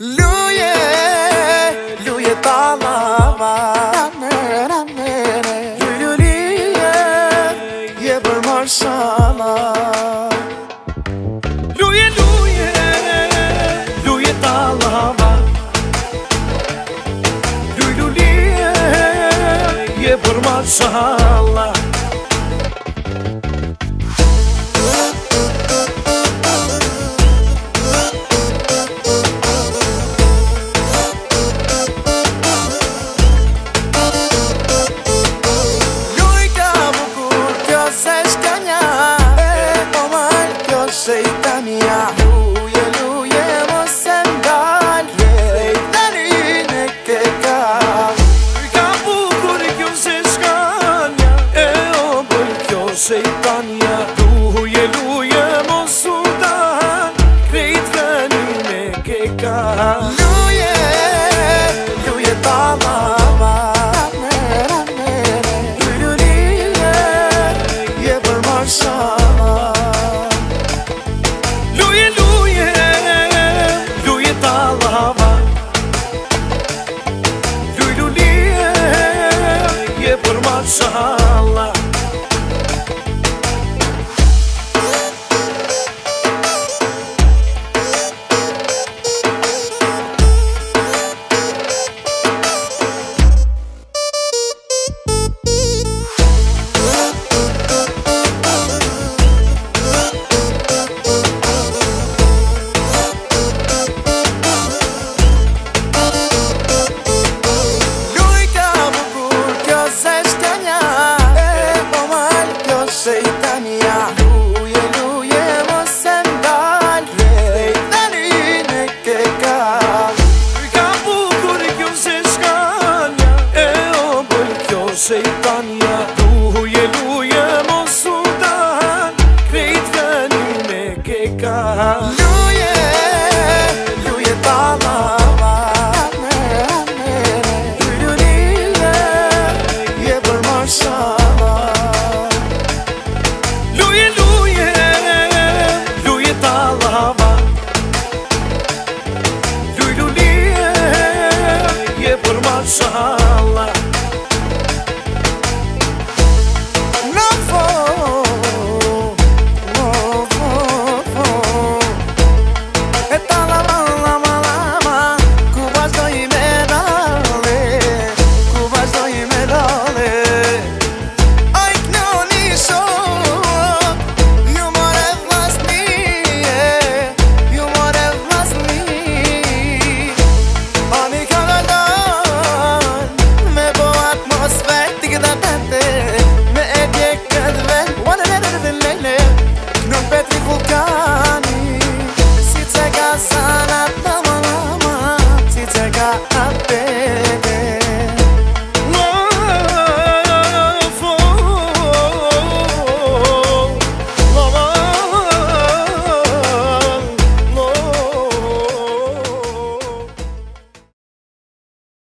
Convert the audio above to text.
Luje, luje ta lava, duj duj lije, je bërë mërë shala Luje, luje, luje ta lava, duj je bërë mërë Sejtani ja Tuhu luje mo sëndal Kërejtë të një në keka ka bukur kjo se shganja E o boj kjo sejtani ja Tuhu je luje mo sëndal Kërejtë të një në keka Në Do.